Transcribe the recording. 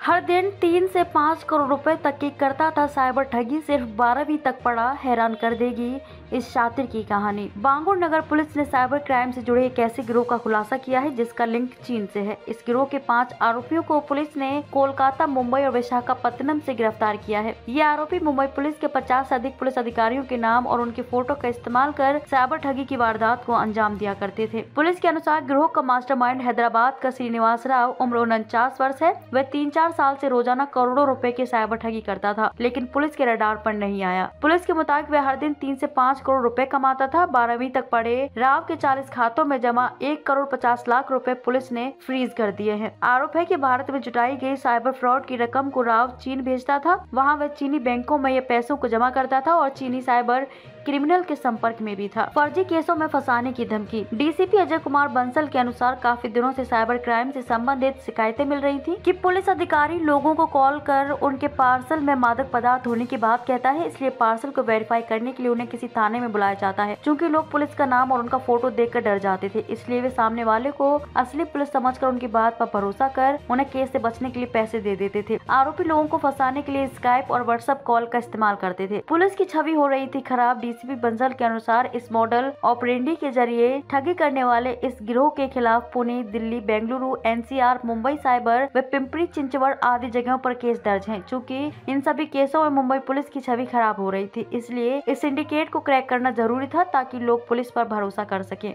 प्रतिदिन तीन से पाँच करोड़ रुपए तक की करता था साइबर ठगी सिर्फ़ बारहवीं तक पड़ा हैरान कर देगी इस शातिर की कहानी। बांगुर नगर पुलिस ने साइबर क्राइम से जुड़े एक ऐसे गिरोह का खुलासा किया है जिसका लिंक चीन से है। इस गिरोह के पाँच आरोपियों को पुलिस ने कोलकाता, मुंबई और विशाखापत्तनम से गिरफ़्तार किया है। ये आरोपी मुंबई पुलिस के 50 से अधिक पुलिस अधिकारियों के नाम और उनके फ़ोटो का इस्तेमाल कर साइबर ठगी की वारदात को अंजाम दिया करते थे। पुलिस के अनुसार गिरोह का मास्टरमाइंड हैदराबाद का श्रीनिवास राव, उम्र उनचास वर्ष है। वह तीन चार साल से रोज़ाना करोड़ों रुपए की साइबर ठगी करता था, लेकिन पुलिस के रडार पर नहीं आया। पुलिस के मुताबिक वह हर दिन तीन से पाँच करोड़ रुपए कमाता था। बारहवीं तक पढ़े राव के चालीस खातों में जमा एक करोड़ पचास लाख रुपए पुलिस ने फ्रीज कर दिए हैं। आरोप है कि भारत में जुटाई गई साइबर फ्रॉड की रकम को राव चीन भेजता था। वहाँ वह चीनी बैंकों में ये पैसों को जमा करता था और चीनी साइबर क्रिमिनल के संपर्क में भी था। फर्जी केसों में फंसाने की धमकी। डीसीपी अजय कुमार बंसल के अनुसार काफ़ी दिनों से साइबर क्राइम से संबंधित शिकायतें मिल रही थी कि पुलिस अधिकारी लोगों को कॉल कर उनके पार्सल में मादक पदार्थ होने की बात कहता है, इसलिए पार्सल को वेरीफाई करने के लिए उन्हें किसी थाने में बुलाया जाता है, क्योंकि लोग पुलिस का नाम और उनका फ़ोटो देख डर जाते थे, इसलिए वे सामने वाले को असली पुलिस समझ उनकी बात पर भरोसा कर उन्हें केस से बचने के लिए पैसे दे देते थे। आरोपी लोगों को फंसाने के लिए स्काइप और व्हाट्सएप कॉल का इस्तेमाल करते थे। पुलिस की छवि हो रही थी खराब डीसीपी बंसल के अनुसार इस मॉडल ऑपरेंडी के ज़रिए ठगी करने वाले इस गिरोह के खिलाफ पुणे, दिल्ली, बेंगलुरु, एनसीआर, मुंबई साइबर व पिंपरी चिंचवड़ आदि जगहों पर केस दर्ज हैं चूँकि इन सभी केसों में मुंबई पुलिस की छवि खराब हो रही थी। इसलिए इस सिंडिकेट को क्रैक करना ज़रूरी था ताकि लोग पुलिस पर भरोसा कर सकें।